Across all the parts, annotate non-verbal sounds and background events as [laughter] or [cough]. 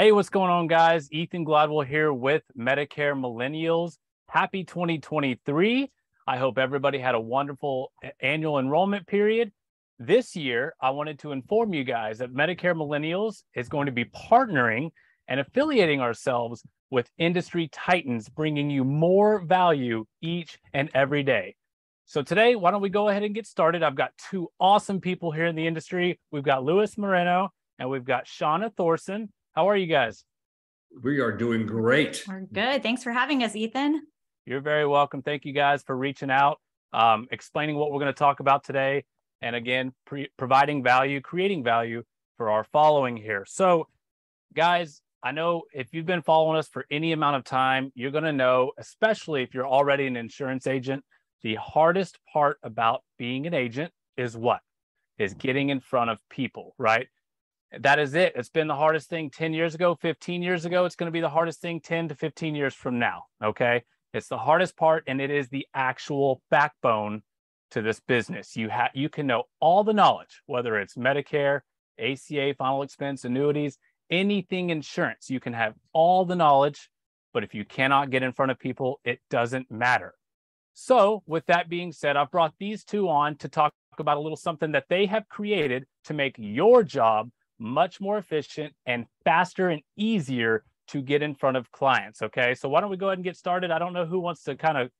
Hey, what's going on, guys? Ethan Gladwell here with Medicare Millennials. Happy 2023. I hope everybody had a wonderful annual enrollment period. This year, I wanted to inform you guys that Medicare Millennials is going to be partnering and affiliating ourselves with industry titans, bringing you more value each and every day. So today, why don't we go ahead and get started? I've got two awesome people here in the industry. We've got Luis Moreno and we've got Shauna Thorson. How are you guys? We are doing great. We're good. Thanks for having us, Ethan. You're very welcome. Thank you guys for reaching out, um, explaining what we're going to talk about today, and again, pre- providing value, creating value for our following here. So, guys, I know if you've been following us for any amount of time, you're going to know, especially if you're already an insurance agent, the hardest part about being an agent is what? Is getting in front of people, right? That is it. It's been the hardest thing 10 years ago, 15 years ago. It's going to be the hardest thing 10 to 15 years from now. Okay. It's the hardest part, and it is the actual backbone to this business. You have you can know all the knowledge, whether it's Medicare, ACA, final expense, annuities, anything insurance. You can have all the knowledge, but if you cannot get in front of people, it doesn't matter. So, with that being said, I've brought these two on to talk about a little something that they have created to make your job much more efficient and faster and easier to get in front of clients. Okay. So, why don't we go ahead and get started? I don't know who wants to kind of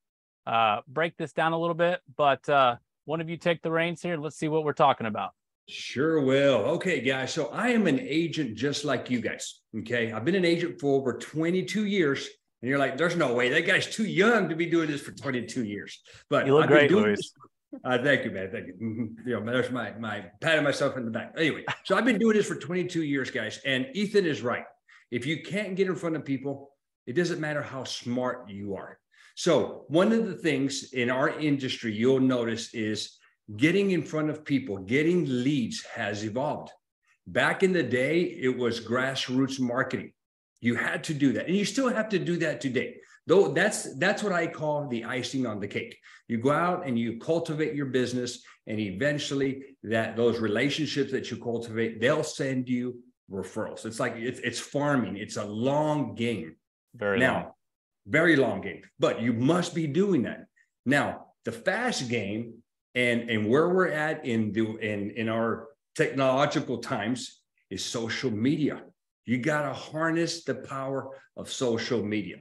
uh, break this down a little bit, but uh, one of you take the reins here. Let's see what we're talking about. Sure will. Okay, guys. So I am an agent just like you guys. Okay. I've been an agent for over 22 years. And you're like, there's no way that guy's too young to be doing this for 22 years. But you look I've great, Luis. Uh, thank you, man. Thank you. Mm-hmm. You know, there's my my patting myself in the back. Anyway, so I've been doing this for 22 years, guys. And Ethan is right. If you can't get in front of people, it doesn't matter how smart you are. So one of the things in our industry you'll notice is getting in front of people, getting leads has evolved. Back in the day, it was grassroots marketing. You had to do that. And you still have to do that today. Though that's that's what I call the icing on the cake. You go out and you cultivate your business, and eventually that those relationships that you cultivate, they'll send you referrals. It's like it's it's farming. It's a long game. Very now, long. very long game. But you must be doing that. Now, the fast game and and where we're at in the in in our technological times is social media. You got to harness the power of social media.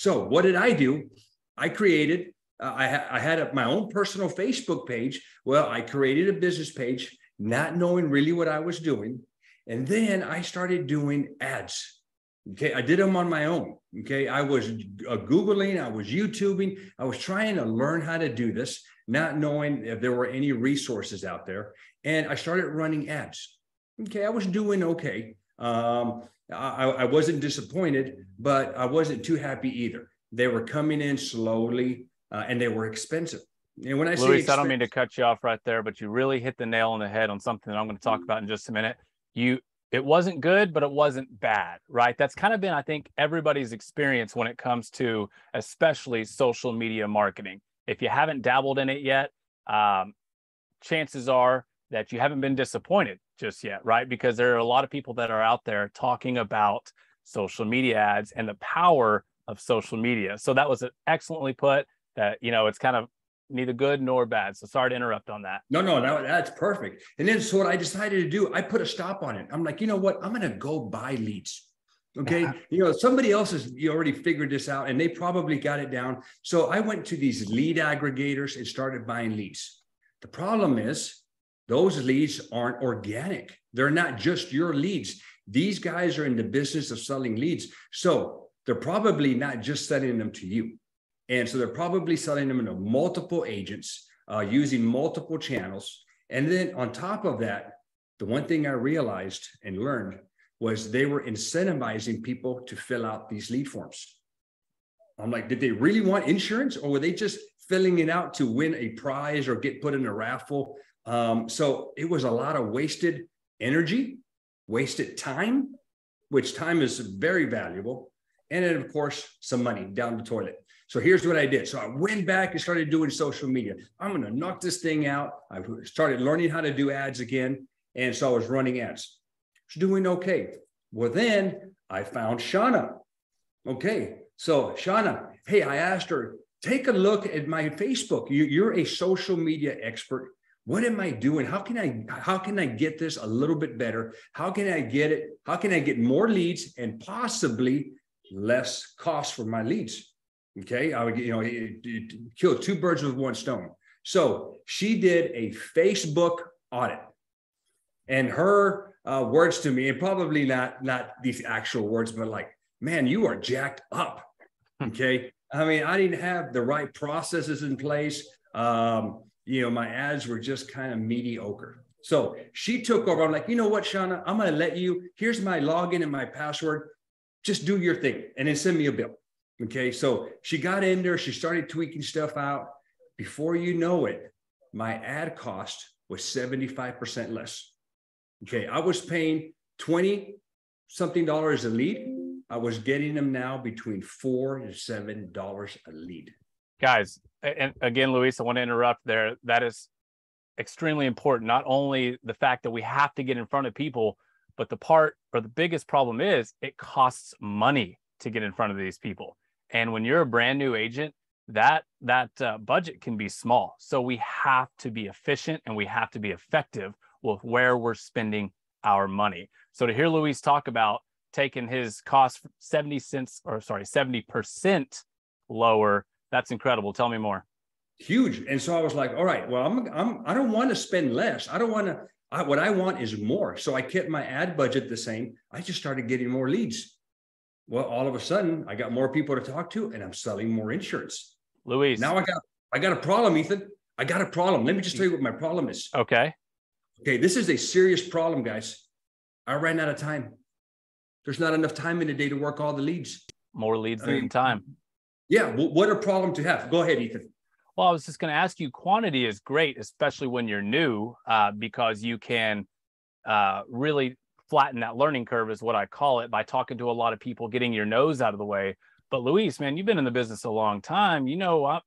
So, what did I do? I created, uh, I, ha- I had a, my own personal Facebook page. Well, I created a business page, not knowing really what I was doing. And then I started doing ads. Okay. I did them on my own. Okay. I was uh, Googling, I was YouTubing, I was trying to learn how to do this, not knowing if there were any resources out there. And I started running ads. Okay. I was doing okay. Um, I, I wasn't disappointed, but I wasn't too happy either. They were coming in slowly uh, and they were expensive. And when I Luis, say I don't mean to cut you off right there, but you really hit the nail on the head on something that I'm going to talk about in just a minute. You it wasn't good, but it wasn't bad, right? That's kind of been, I think, everybody's experience when it comes to especially social media marketing. If you haven't dabbled in it yet, um, chances are that you haven't been disappointed just yet, right? Because there are a lot of people that are out there talking about social media ads and the power of social media. So that was excellently put that, you know, it's kind of neither good nor bad. So sorry to interrupt on that. No, no, that, that's perfect. And then so what I decided to do, I put a stop on it. I'm like, you know what? I'm going to go buy leads. Okay. [laughs] you know, somebody else has you already figured this out and they probably got it down. So I went to these lead aggregators and started buying leads. The problem is those leads aren't organic. They're not just your leads. These guys are in the business of selling leads. So they're probably not just selling them to you. And so they're probably selling them to multiple agents uh, using multiple channels. And then on top of that, the one thing I realized and learned was they were incentivizing people to fill out these lead forms. I'm like, did they really want insurance or were they just filling it out to win a prize or get put in a raffle? Um, so it was a lot of wasted energy, wasted time, which time is very valuable. And then, of course, some money down the toilet. So here's what I did. So I went back and started doing social media. I'm going to knock this thing out. I started learning how to do ads again. And so I was running ads. It's doing okay. Well, then I found Shauna. Okay. So, Shauna, hey, I asked her, take a look at my Facebook. You, you're a social media expert. What am I doing? How can I how can I get this a little bit better? How can I get it? How can I get more leads and possibly less cost for my leads? Okay, I would you know it, it, kill two birds with one stone. So she did a Facebook audit, and her uh, words to me, and probably not not these actual words, but like, man, you are jacked up. Hmm. Okay, I mean, I didn't have the right processes in place. Um, you know, my ads were just kind of mediocre. So she took over. I'm like, you know what, Shauna, I'm going to let you. Here's my login and my password. Just do your thing and then send me a bill. Okay. So she got in there. She started tweaking stuff out. Before you know it, my ad cost was 75% less. Okay. I was paying 20 something dollars a lead. I was getting them now between four and seven dollars a lead. Guys, and again, Luis, I want to interrupt there. That is extremely important. Not only the fact that we have to get in front of people, but the part or the biggest problem is it costs money to get in front of these people. And when you're a brand new agent, that that uh, budget can be small. So we have to be efficient and we have to be effective with where we're spending our money. So to hear Luis talk about taking his cost 70 cents or sorry, 70% lower that's incredible. Tell me more. Huge. And so I was like, all right, well, I'm, I'm I don't want to spend less. I don't want to, I, what I want is more. So I kept my ad budget the same. I just started getting more leads. Well, all of a sudden I got more people to talk to and I'm selling more insurance. Luis. Now I got, I got a problem, Ethan. I got a problem. Let me just tell you what my problem is. Okay. Okay. This is a serious problem, guys. I ran out of time. There's not enough time in the day to work all the leads. More leads I mean, than time. Yeah, what a problem to have. Go ahead, Ethan. Well, I was just going to ask you. Quantity is great, especially when you're new, uh, because you can uh, really flatten that learning curve, is what I call it, by talking to a lot of people, getting your nose out of the way. But Luis, man, you've been in the business a long time. You know, I,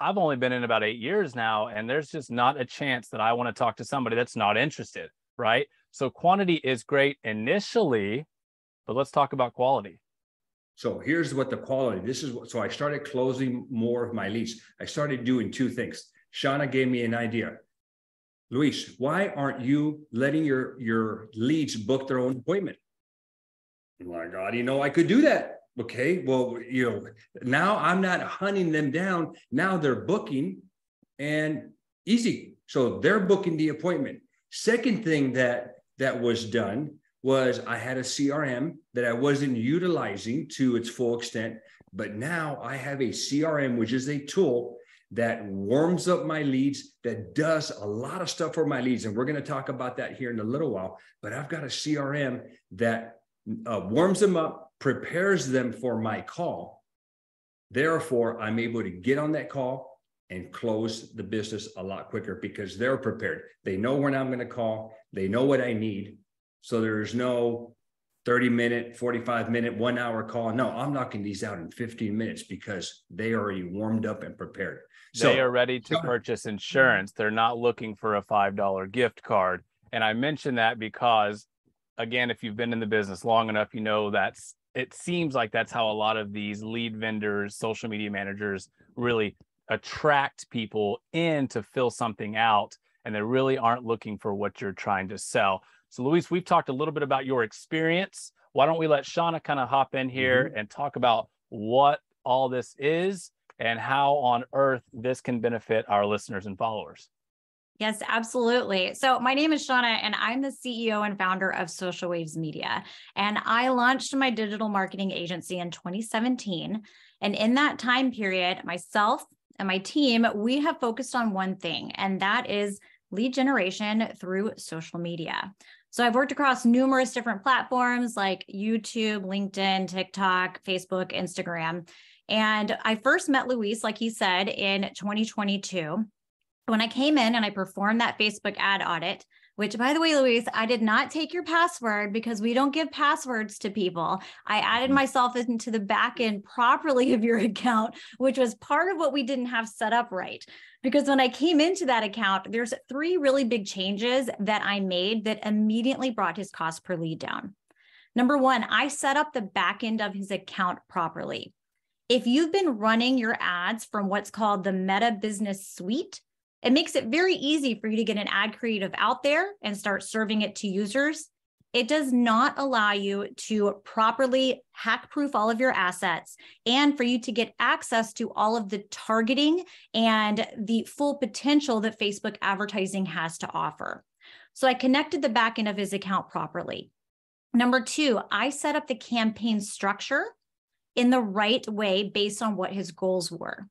I've only been in about eight years now, and there's just not a chance that I want to talk to somebody that's not interested, right? So quantity is great initially, but let's talk about quality. So here's what the quality, this is what, so I started closing more of my leads. I started doing two things. Shauna gave me an idea. Luis, why aren't you letting your, your leads book their own appointment? My God, you know, I could do that. Okay. Well, you know, now I'm not hunting them down. Now they're booking and easy. So they're booking the appointment. Second thing that that was done was I had a CRM that I wasn't utilizing to its full extent, but now I have a CRM, which is a tool that warms up my leads, that does a lot of stuff for my leads. And we're going to talk about that here in a little while. But I've got a CRM that uh, warms them up, prepares them for my call. Therefore, I'm able to get on that call and close the business a lot quicker because they're prepared. They know when I'm going to call, they know what I need, so there's no 30 minute, 45 minute, one hour call. No, I'm knocking these out in 15 minutes because they are already warmed up and prepared. So, they are ready to purchase insurance. They're not looking for a $5 gift card. And I mention that because, again, if you've been in the business long enough, you know that's it seems like that's how a lot of these lead vendors, social media managers really attract people in to fill something out. And they really aren't looking for what you're trying to sell. So, Luis, we've talked a little bit about your experience. Why don't we let Shauna kind of hop in here mm-hmm. and talk about what all this is and how on earth this can benefit our listeners and followers? Yes, absolutely. So, my name is Shauna, and I'm the CEO and founder of Social Waves Media. And I launched my digital marketing agency in 2017. And in that time period, myself and my team, we have focused on one thing, and that is lead generation through social media. So I've worked across numerous different platforms like YouTube, LinkedIn, TikTok, Facebook, Instagram. And I first met Luis, like he said, in 2022. When I came in and I performed that Facebook ad audit, which by the way, Luis, I did not take your password because we don't give passwords to people. I added mm-hmm. myself into the back end properly of your [laughs] account, which was part of what we didn't have set up right. Because when I came into that account, there's three really big changes that I made that immediately brought his cost per lead down. Number one, I set up the back end of his account properly. If you've been running your ads from what's called the Meta Business Suite, it makes it very easy for you to get an ad creative out there and start serving it to users. It does not allow you to properly hack proof all of your assets and for you to get access to all of the targeting and the full potential that Facebook advertising has to offer. So I connected the back end of his account properly. Number two, I set up the campaign structure in the right way based on what his goals were.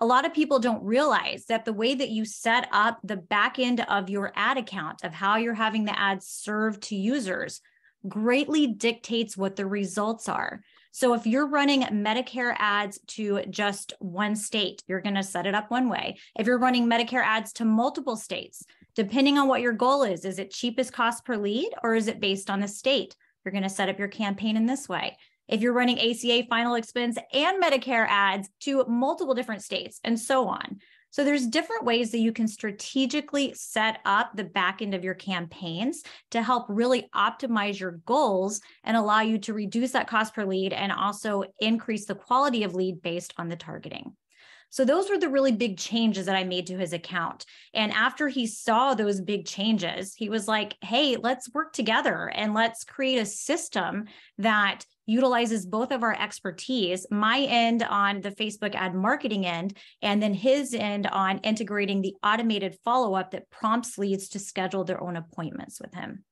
A lot of people don't realize that the way that you set up the back end of your ad account, of how you're having the ads served to users, greatly dictates what the results are. So if you're running Medicare ads to just one state, you're going to set it up one way. If you're running Medicare ads to multiple states, depending on what your goal is, is it cheapest cost per lead or is it based on the state? You're going to set up your campaign in this way. If you're running ACA final expense and Medicare ads to multiple different states and so on. So there's different ways that you can strategically set up the back end of your campaigns to help really optimize your goals and allow you to reduce that cost per lead and also increase the quality of lead based on the targeting. So those were the really big changes that I made to his account. And after he saw those big changes, he was like, "Hey, let's work together and let's create a system that utilizes both of our expertise, my end on the Facebook ad marketing end, and then his end on integrating the automated follow up that prompts leads to schedule their own appointments with him.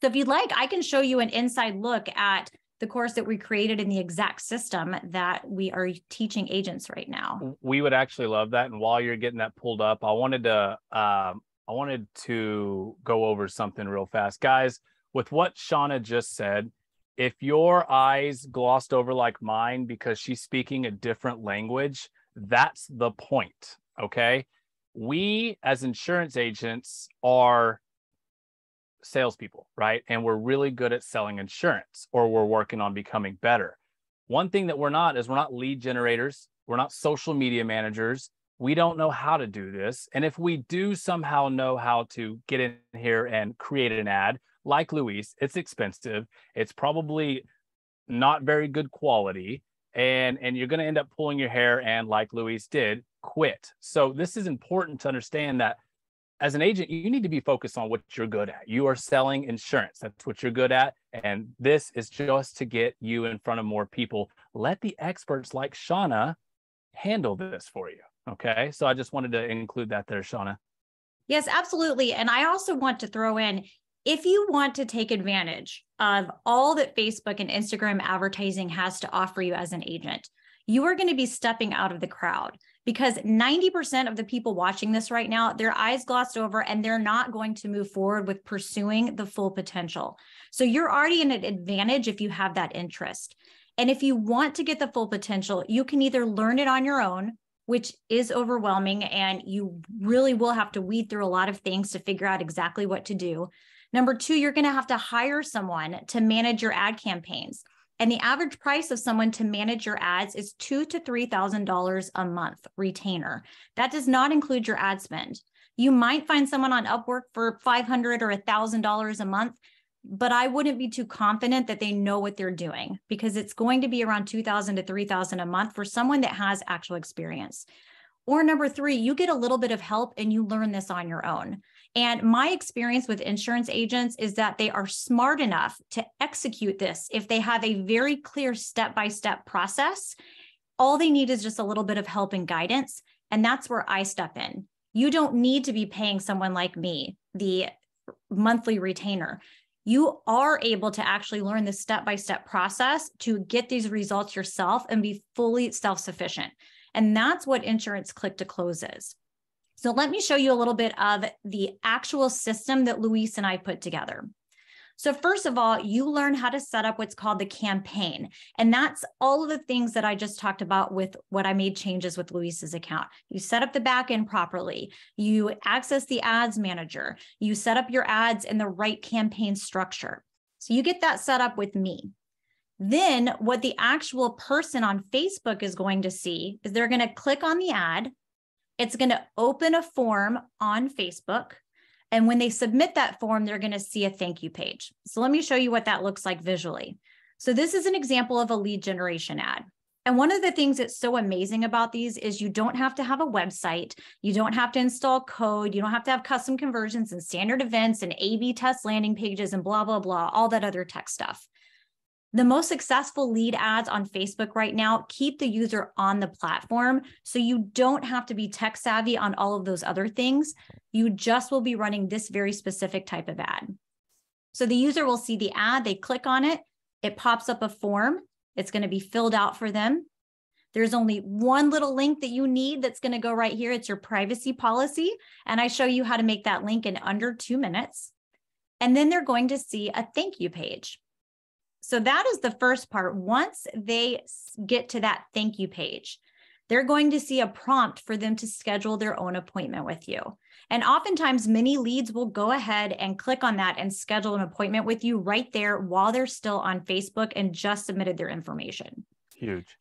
So, if you'd like, I can show you an inside look at the course that we created in the exact system that we are teaching agents right now. We would actually love that. And while you're getting that pulled up, I wanted to um, I wanted to go over something real fast, guys. With what Shauna just said, if your eyes glossed over like mine because she's speaking a different language, that's the point. Okay. We as insurance agents are salespeople, right? And we're really good at selling insurance or we're working on becoming better. One thing that we're not is we're not lead generators, we're not social media managers. We don't know how to do this. And if we do somehow know how to get in here and create an ad, like Luis, it's expensive. It's probably not very good quality. And, and you're going to end up pulling your hair and, like Luis did, quit. So, this is important to understand that as an agent, you need to be focused on what you're good at. You are selling insurance. That's what you're good at. And this is just to get you in front of more people. Let the experts like Shauna handle this for you. Okay. So I just wanted to include that there, Shauna. Yes, absolutely. And I also want to throw in if you want to take advantage of all that Facebook and Instagram advertising has to offer you as an agent, you are going to be stepping out of the crowd because 90% of the people watching this right now, their eyes glossed over and they're not going to move forward with pursuing the full potential. So you're already in an advantage if you have that interest. And if you want to get the full potential, you can either learn it on your own, which is overwhelming, and you really will have to weed through a lot of things to figure out exactly what to do. Number two, you're going to have to hire someone to manage your ad campaigns. And the average price of someone to manage your ads is two to three thousand dollars a month retainer. That does not include your ad spend. You might find someone on Upwork for five hundred or a thousand dollars a month, but I wouldn't be too confident that they know what they're doing because it's going to be around two thousand to three thousand a month for someone that has actual experience. Or number three, you get a little bit of help and you learn this on your own. And my experience with insurance agents is that they are smart enough to execute this if they have a very clear step by step process. All they need is just a little bit of help and guidance. And that's where I step in. You don't need to be paying someone like me, the monthly retainer. You are able to actually learn the step by step process to get these results yourself and be fully self sufficient. And that's what insurance click to close is. So let me show you a little bit of the actual system that Luis and I put together. So first of all, you learn how to set up what's called the campaign. And that's all of the things that I just talked about with what I made changes with Luis's account. You set up the backend properly. You access the ads manager. You set up your ads in the right campaign structure. So you get that set up with me. Then what the actual person on Facebook is going to see is they're going to click on the ad it's going to open a form on Facebook. And when they submit that form, they're going to see a thank you page. So let me show you what that looks like visually. So this is an example of a lead generation ad. And one of the things that's so amazing about these is you don't have to have a website. You don't have to install code. You don't have to have custom conversions and standard events and A B test landing pages and blah, blah, blah, all that other tech stuff. The most successful lead ads on Facebook right now keep the user on the platform. So you don't have to be tech savvy on all of those other things. You just will be running this very specific type of ad. So the user will see the ad, they click on it, it pops up a form. It's going to be filled out for them. There's only one little link that you need that's going to go right here. It's your privacy policy. And I show you how to make that link in under two minutes. And then they're going to see a thank you page. So that is the first part. Once they get to that thank you page, they're going to see a prompt for them to schedule their own appointment with you. And oftentimes, many leads will go ahead and click on that and schedule an appointment with you right there while they're still on Facebook and just submitted their information. Huge.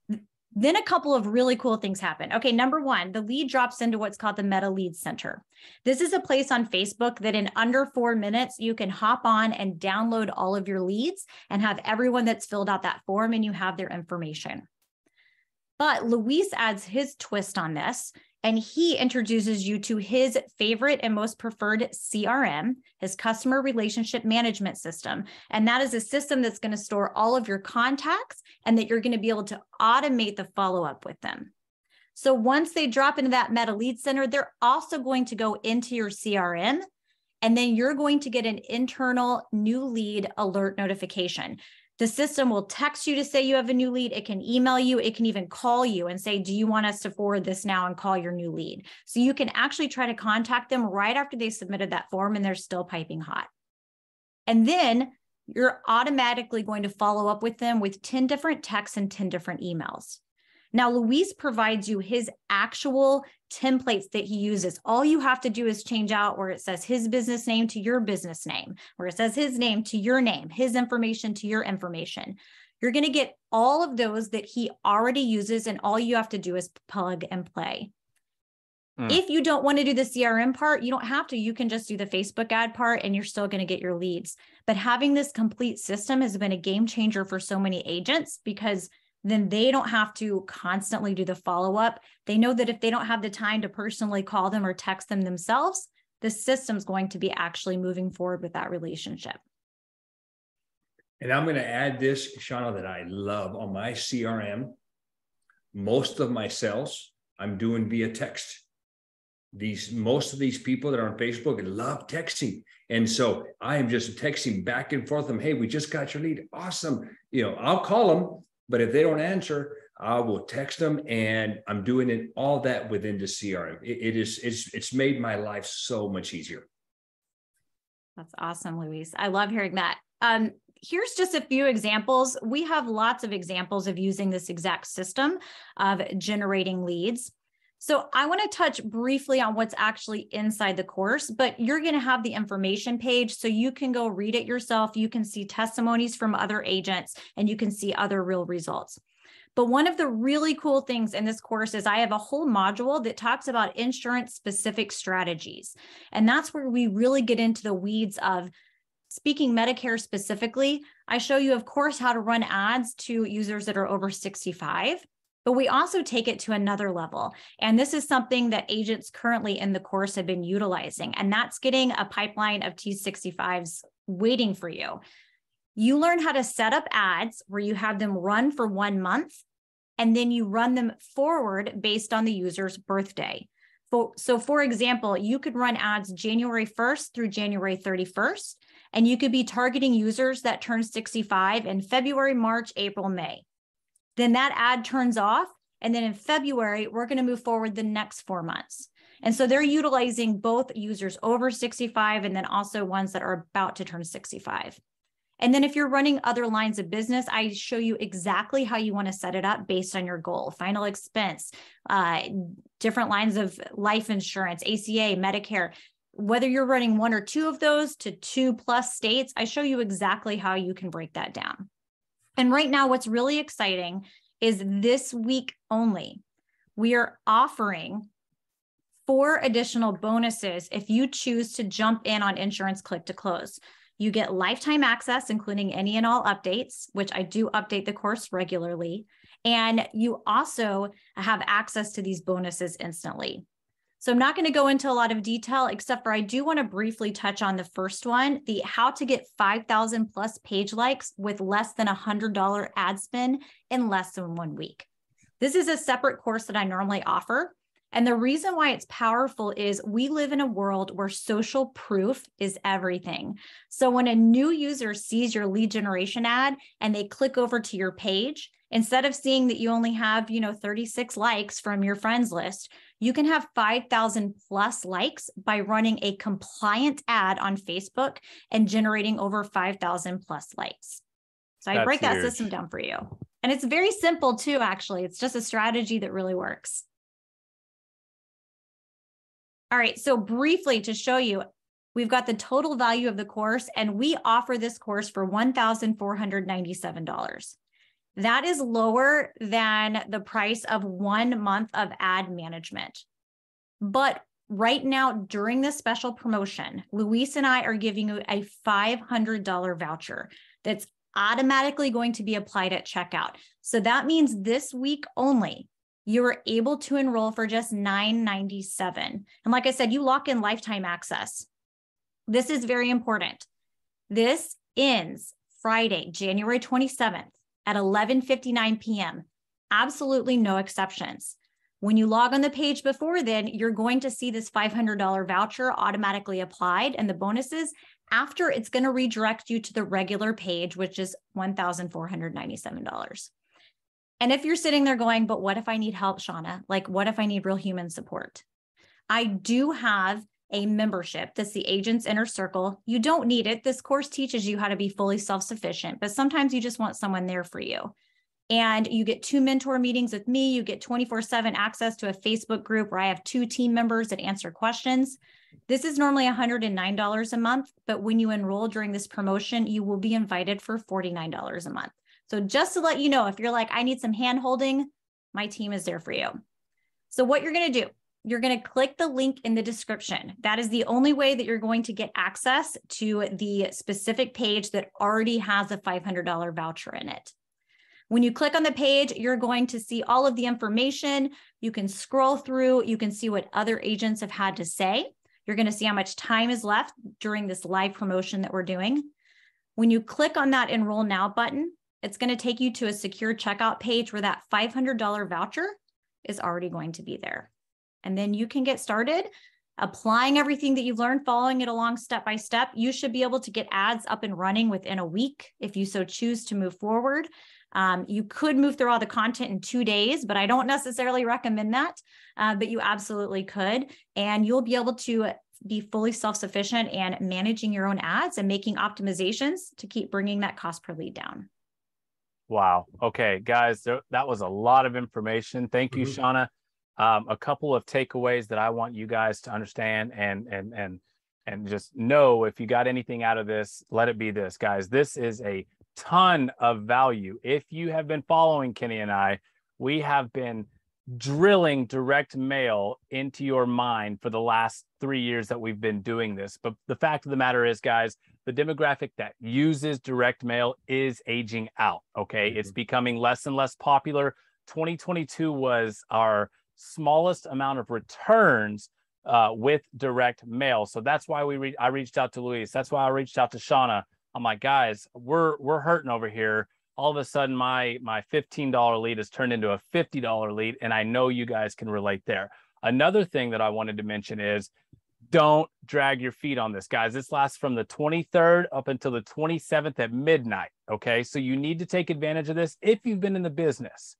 Then a couple of really cool things happen. Okay, number one, the lead drops into what's called the Meta Lead Center. This is a place on Facebook that in under four minutes, you can hop on and download all of your leads and have everyone that's filled out that form and you have their information. But Luis adds his twist on this and he introduces you to his favorite and most preferred CRM, his customer relationship management system. And that is a system that's going to store all of your contacts and that you're going to be able to automate the follow up with them. So once they drop into that Meta Lead Center, they're also going to go into your CRM. And then you're going to get an internal new lead alert notification. The system will text you to say you have a new lead. It can email you. It can even call you and say, Do you want us to forward this now and call your new lead? So you can actually try to contact them right after they submitted that form and they're still piping hot. And then you're automatically going to follow up with them with 10 different texts and 10 different emails. Now, Luis provides you his actual templates that he uses. All you have to do is change out where it says his business name to your business name, where it says his name to your name, his information to your information. You're going to get all of those that he already uses, and all you have to do is plug and play. Mm. If you don't want to do the CRM part, you don't have to. You can just do the Facebook ad part and you're still going to get your leads. But having this complete system has been a game changer for so many agents because then they don't have to constantly do the follow up. They know that if they don't have the time to personally call them or text them themselves, the system's going to be actually moving forward with that relationship. And I'm going to add this, Shauna, that I love on my CRM. Most of my sales I'm doing via text. These most of these people that are on Facebook love texting. And so I am just texting back and forth them, hey, we just got your lead. Awesome. You know, I'll call them but if they don't answer, I will text them, and I'm doing it all that within the CRM. it, it is it's it's made my life so much easier. That's awesome, Luis. I love hearing that. Um, here's just a few examples. We have lots of examples of using this exact system of generating leads. So I want to touch briefly on what's actually inside the course, but you're going to have the information page so you can go read it yourself. You can see testimonies from other agents and you can see other real results. But one of the really cool things in this course is I have a whole module that talks about insurance specific strategies. And that's where we really get into the weeds of speaking Medicare specifically. I show you, of course, how to run ads to users that are over 65 but we also take it to another level. And this is something that agents currently in the course have been utilizing, and that's getting a pipeline of T65s waiting for you. You learn how to set up ads where you have them run for one month, and then you run them forward based on the user's birthday. So, for example, you could run ads January 1st through January 31st, and you could be targeting users that turn 65 in February, March, April, May. Then that ad turns off. And then in February, we're going to move forward the next four months. And so they're utilizing both users over 65 and then also ones that are about to turn 65. And then if you're running other lines of business, I show you exactly how you want to set it up based on your goal, final expense, uh, different lines of life insurance, ACA, Medicare. Whether you're running one or two of those to two plus states, I show you exactly how you can break that down. And right now, what's really exciting is this week only, we are offering four additional bonuses if you choose to jump in on Insurance Click to Close. You get lifetime access, including any and all updates, which I do update the course regularly. And you also have access to these bonuses instantly. So I'm not going to go into a lot of detail, except for I do want to briefly touch on the first one, the how to get 5,000 plus page likes with less than $100 ad spend in less than one week. This is a separate course that I normally offer. And the reason why it's powerful is we live in a world where social proof is everything. So when a new user sees your lead generation ad and they click over to your page, instead of seeing that you only have, you know, 36 likes from your friends list, you can have 5,000 plus likes by running a compliant ad on Facebook and generating over 5,000 plus likes. So I That's break that system down for you. And it's very simple too, actually. It's just a strategy that really works. All right, so briefly to show you, we've got the total value of the course, and we offer this course for $1,497. That is lower than the price of one month of ad management. But right now, during this special promotion, Luis and I are giving you a $500 voucher that's automatically going to be applied at checkout. So that means this week only, you are able to enroll for just 997. And like I said, you lock in lifetime access. This is very important. This ends Friday, January 27th at 11:59 p.m. Absolutely no exceptions. When you log on the page before then, you're going to see this $500 voucher automatically applied and the bonuses after it's going to redirect you to the regular page, which is $1,497. And if you're sitting there going, but what if I need help, Shauna? Like, what if I need real human support? I do have a membership that's the Agent's Inner Circle. You don't need it. This course teaches you how to be fully self sufficient, but sometimes you just want someone there for you. And you get two mentor meetings with me. You get 24 7 access to a Facebook group where I have two team members that answer questions. This is normally $109 a month, but when you enroll during this promotion, you will be invited for $49 a month. So just to let you know, if you're like, I need some hand holding, my team is there for you. So what you're going to do, you're going to click the link in the description. That is the only way that you're going to get access to the specific page that already has a $500 voucher in it. When you click on the page, you're going to see all of the information. You can scroll through, you can see what other agents have had to say. You're going to see how much time is left during this live promotion that we're doing. When you click on that enroll now button, it's going to take you to a secure checkout page where that $500 voucher is already going to be there. And then you can get started applying everything that you've learned, following it along step by step. You should be able to get ads up and running within a week if you so choose to move forward. Um, you could move through all the content in two days, but I don't necessarily recommend that. Uh, but you absolutely could. And you'll be able to be fully self sufficient and managing your own ads and making optimizations to keep bringing that cost per lead down. Wow. Okay, guys, there, that was a lot of information. Thank you, mm-hmm. Shauna. Um, a couple of takeaways that I want you guys to understand and and and and just know if you got anything out of this, let it be this, guys. This is a ton of value. If you have been following Kenny and I, we have been drilling direct mail into your mind for the last three years that we've been doing this. But the fact of the matter is, guys, the demographic that uses direct mail is aging out. Okay. Mm-hmm. It's becoming less and less popular. 2022 was our smallest amount of returns uh, with direct mail. So that's why we re- I reached out to Luis. That's why I reached out to Shauna. I'm like, guys, we're we're hurting over here. All of a sudden, my my $15 lead has turned into a $50 lead, and I know you guys can relate there. Another thing that I wanted to mention is don't drag your feet on this, guys. This lasts from the 23rd up until the 27th at midnight. Okay. So you need to take advantage of this if you've been in the business.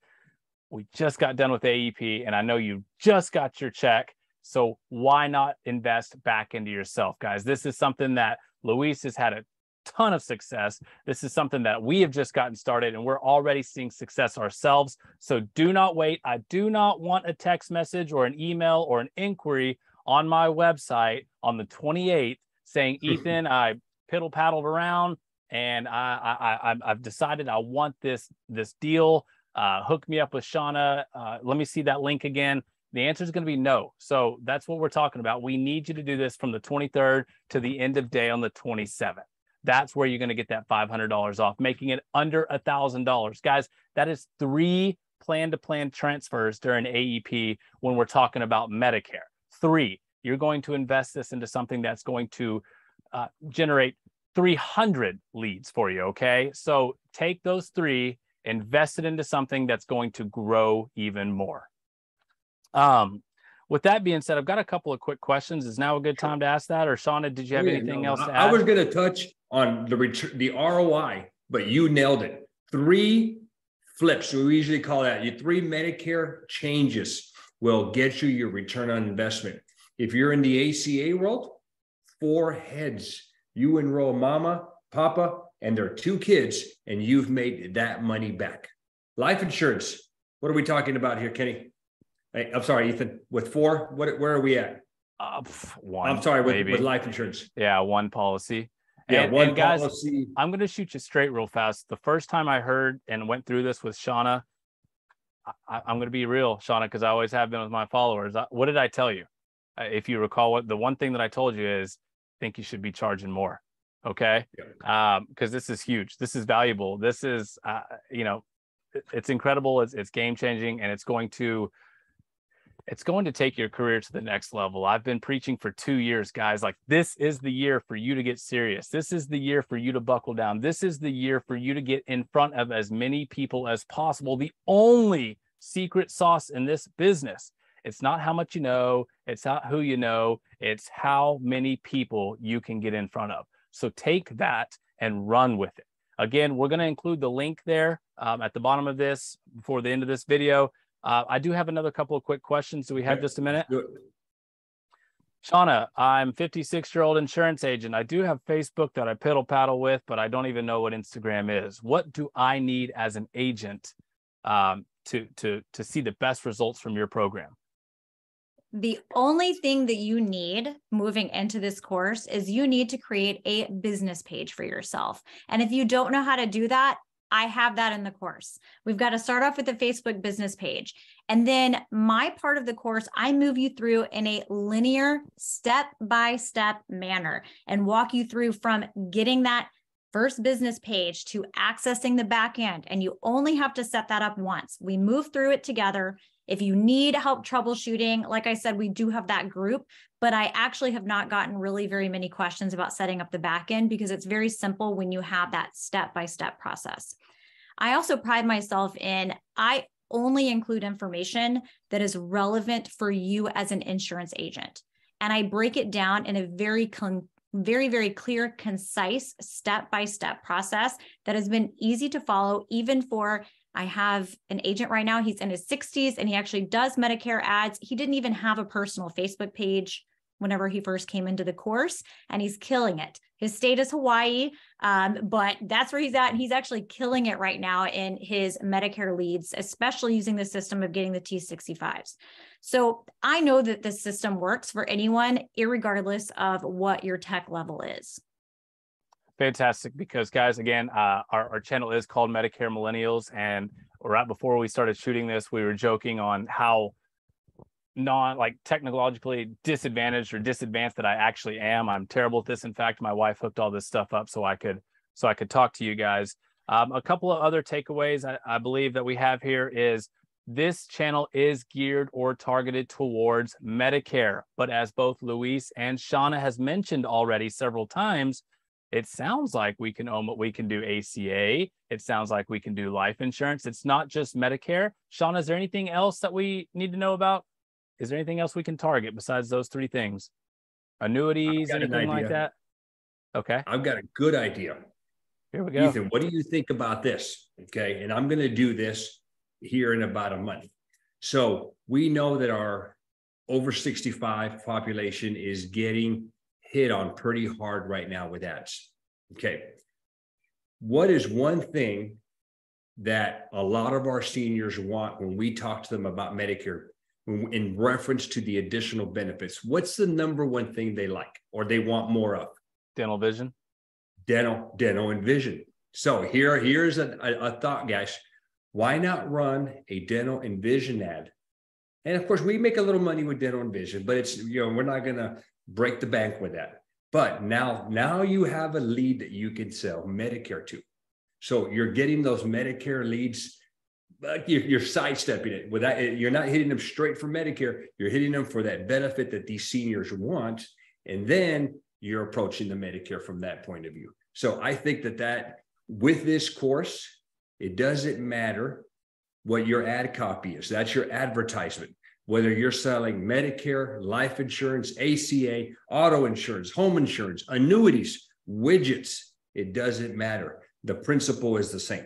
We just got done with AEP, and I know you just got your check. So why not invest back into yourself, guys? This is something that Luis has had a ton of success. This is something that we have just gotten started and we're already seeing success ourselves. So do not wait. I do not want a text message or an email or an inquiry on my website on the 28th saying, [laughs] Ethan, I piddle paddled around and I, I, I, have decided I want this, this deal. Uh, hook me up with Shauna. Uh, let me see that link again. The answer is going to be no. So that's what we're talking about. We need you to do this from the 23rd to the end of day on the 27th. That's where you're going to get that $500 off, making it under a $1,000. Guys, that is three plan to plan transfers during AEP when we're talking about Medicare. Three, you're going to invest this into something that's going to uh, generate 300 leads for you. Okay. So take those three, invest it into something that's going to grow even more. Um, with that being said, I've got a couple of quick questions. Is now a good time to ask that? Or Shauna, did you have oh, yeah, anything no, else to I, add? I was going to touch on the return, the ROI, but you nailed it. Three flips, we usually call that. Your three Medicare changes will get you your return on investment. If you're in the ACA world, four heads. You enroll mama, papa, and their two kids, and you've made that money back. Life insurance. What are we talking about here, Kenny? Hey, I'm sorry, Ethan. With four, what? Where are we at? Uh, one. I'm sorry, with, with life insurance. Yeah, one policy. Yeah, and, one and guys, policy. I'm going to shoot you straight real fast. The first time I heard and went through this with Shauna, I, am going to be real, Shauna, because I always have been with my followers. What did I tell you? If you recall, what the one thing that I told you is, think you should be charging more. Okay, yeah. um, because this is huge. This is valuable. This is, uh, you know, it's incredible. It's, it's game changing, and it's going to it's going to take your career to the next level. I've been preaching for two years, guys. Like, this is the year for you to get serious. This is the year for you to buckle down. This is the year for you to get in front of as many people as possible. The only secret sauce in this business. It's not how much you know, it's not who you know, it's how many people you can get in front of. So take that and run with it. Again, we're going to include the link there um, at the bottom of this before the end of this video. Uh, I do have another couple of quick questions. Do we have just a minute? Shauna, I'm 56 year old insurance agent. I do have Facebook that I piddle paddle with, but I don't even know what Instagram is. What do I need as an agent um, to to to see the best results from your program? The only thing that you need moving into this course is you need to create a business page for yourself. And if you don't know how to do that, I have that in the course. We've got to start off with a Facebook business page. And then my part of the course, I move you through in a linear step by step manner and walk you through from getting that first business page to accessing the back end. And you only have to set that up once. We move through it together. If you need help troubleshooting, like I said, we do have that group, but I actually have not gotten really very many questions about setting up the backend because it's very simple when you have that step by step process. I also pride myself in, I only include information that is relevant for you as an insurance agent. And I break it down in a very con- very, very clear, concise, step by step process that has been easy to follow, even for I have an agent right now. He's in his 60s and he actually does Medicare ads. He didn't even have a personal Facebook page whenever he first came into the course, and he's killing it. His state is Hawaii, um, but that's where he's at. And he's actually killing it right now in his Medicare leads, especially using the system of getting the T65s. So I know that this system works for anyone, regardless of what your tech level is fantastic because guys again uh, our, our channel is called medicare millennials and right before we started shooting this we were joking on how non like technologically disadvantaged or disadvantaged that i actually am. I'm terrible at this. In fact my wife hooked all this stuff up so i could so i could talk to you guys. Um, a couple of other takeaways I, I believe that we have here is this channel is geared or targeted towards medicare but as both luis and shauna has mentioned already several times it sounds like we can own what we can do ACA. It sounds like we can do life insurance. It's not just Medicare. Sean, is there anything else that we need to know about? Is there anything else we can target besides those three things? Annuities, anything like that? Okay. I've got a good idea. Here we go. Ethan, what do you think about this? Okay. And I'm going to do this here in about a month. So we know that our over 65 population is getting hit on pretty hard right now with ads. Okay. What is one thing that a lot of our seniors want when we talk to them about Medicare in reference to the additional benefits? What's the number one thing they like or they want more of? Dental vision. Dental, dental and vision. So here, here's a, a, a thought, guys. Why not run a dental and vision ad And of course, we make a little money with dental and vision, but it's, you know, we're not going to break the bank with that. But now, now you have a lead that you can sell Medicare to. So you're getting those Medicare leads, but you're, you're sidestepping it without you're not hitting them straight for Medicare. You're hitting them for that benefit that these seniors want, and then you're approaching the Medicare from that point of view. So I think that that with this course, it doesn't matter what your ad copy is. That's your advertisement. Whether you're selling Medicare, life insurance, ACA, auto insurance, home insurance, annuities, widgets, it doesn't matter. The principle is the same.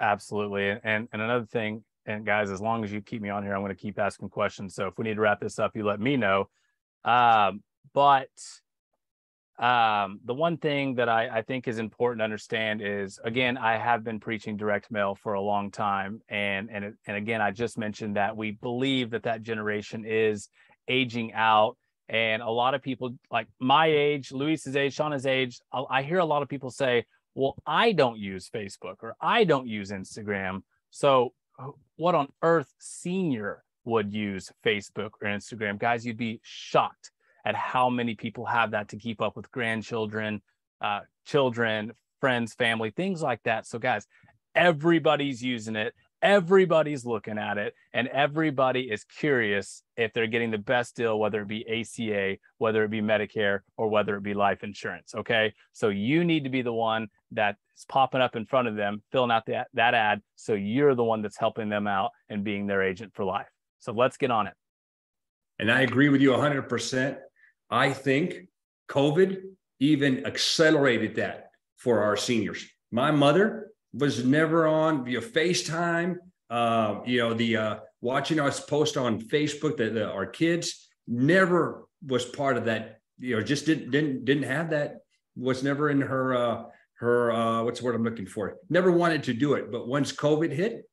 Absolutely. And and another thing, and guys, as long as you keep me on here, I'm going to keep asking questions. So if we need to wrap this up, you let me know. Um, but um, the one thing that I, I, think is important to understand is again i have been preaching direct mail for a long time and and and again i just mentioned that we believe that that generation is aging out and a lot of people like my age luis's age shauna's age I, I hear a lot of people say well i don't use facebook or i don't use instagram. So what on earth senior would use facebook or instagram? Guys you'd be shocked at how many people have that to keep up with grandchildren, uh, children, friends, family, things like that. So, guys, everybody's using it, everybody's looking at it, and everybody is curious if they're getting the best deal, whether it be ACA, whether it be Medicare, or whether it be life insurance. Okay. So, you need to be the one that is popping up in front of them, filling out that, that ad. So, you're the one that's helping them out and being their agent for life. So, let's get on it. And I agree with you 100%. I think COVID even accelerated that for our seniors. My mother was never on via FaceTime. Uh, you know, the uh, watching us post on Facebook that our kids never was part of that. You know, just didn't didn't didn't have that. Was never in her uh, her uh, what's the word I'm looking for? Never wanted to do it. But once COVID hit,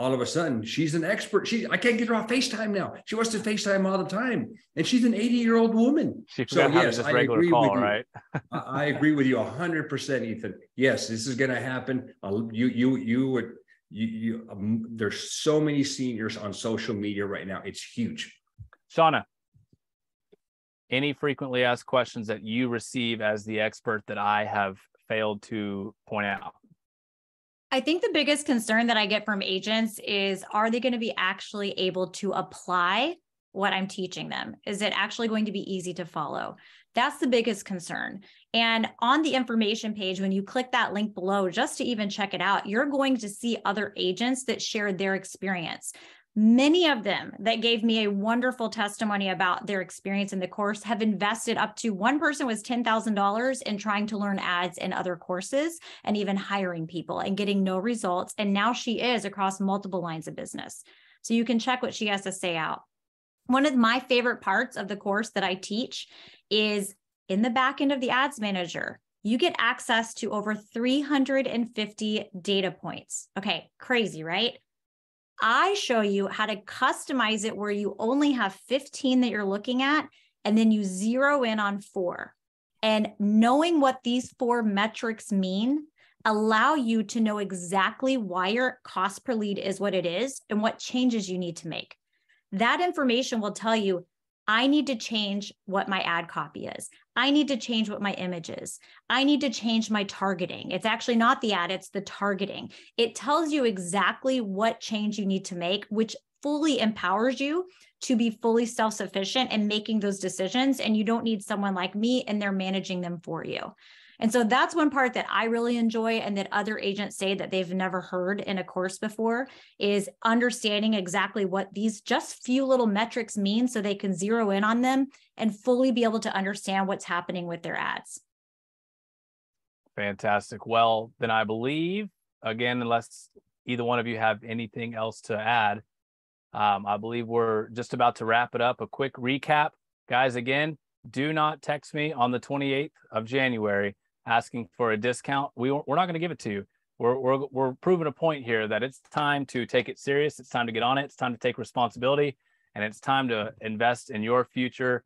all of a sudden she's an expert. She I can't get her off FaceTime now. She wants to FaceTime all the time. And she's an 80 year old woman. She so yes, I agree call, with you. right? I agree with you hundred percent, Ethan. Yes, this is going to happen. You, you, you would, you, you um, there's so many seniors on social media right now. It's huge. Shauna, any frequently asked questions that you receive as the expert that I have failed to point out? I think the biggest concern that I get from agents is are they going to be actually able to apply what I'm teaching them? Is it actually going to be easy to follow? That's the biggest concern. And on the information page, when you click that link below, just to even check it out, you're going to see other agents that shared their experience. Many of them that gave me a wonderful testimony about their experience in the course have invested up to one person was $10,000 in trying to learn ads in other courses and even hiring people and getting no results. And now she is across multiple lines of business. So you can check what she has to say out. One of my favorite parts of the course that I teach is in the back end of the ads manager, you get access to over 350 data points. Okay, crazy, right? I show you how to customize it where you only have 15 that you're looking at, and then you zero in on four. And knowing what these four metrics mean allow you to know exactly why your cost per lead is what it is and what changes you need to make. That information will tell you I need to change what my ad copy is. I need to change what my image is. I need to change my targeting. It's actually not the ad, it's the targeting. It tells you exactly what change you need to make, which fully empowers you to be fully self sufficient and making those decisions. And you don't need someone like me and they're managing them for you. And so that's one part that I really enjoy and that other agents say that they've never heard in a course before is understanding exactly what these just few little metrics mean so they can zero in on them and fully be able to understand what's happening with their ads. Fantastic. Well, then I believe, again, unless either one of you have anything else to add, um, I believe we're just about to wrap it up. A quick recap. Guys, again, do not text me on the 28th of January asking for a discount, we, we're not going to give it to you. We're, we're, we're proving a point here that it's time to take it serious. It's time to get on it. It's time to take responsibility and it's time to invest in your future.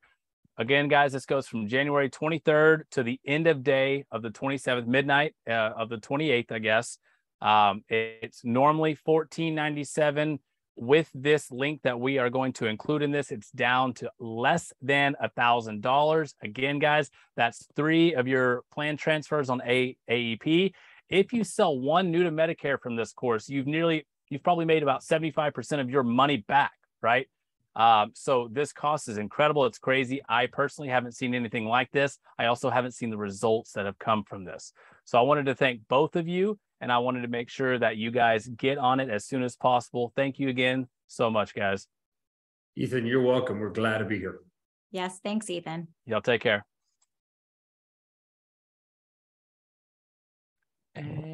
Again, guys, this goes from January 23rd to the end of day of the 27th, midnight uh, of the 28th, I guess. Um, it's normally 1497 with this link that we are going to include in this, it's down to less than a thousand dollars. Again, guys, that's three of your plan transfers on a- AEP. If you sell one new to Medicare from this course, you've nearly, you've probably made about 75% of your money back, right? Um, so this cost is incredible. It's crazy. I personally haven't seen anything like this. I also haven't seen the results that have come from this. So I wanted to thank both of you and I wanted to make sure that you guys get on it as soon as possible. Thank you again so much, guys. Ethan, you're welcome. We're glad to be here. Yes, thanks, Ethan. Y'all take care. And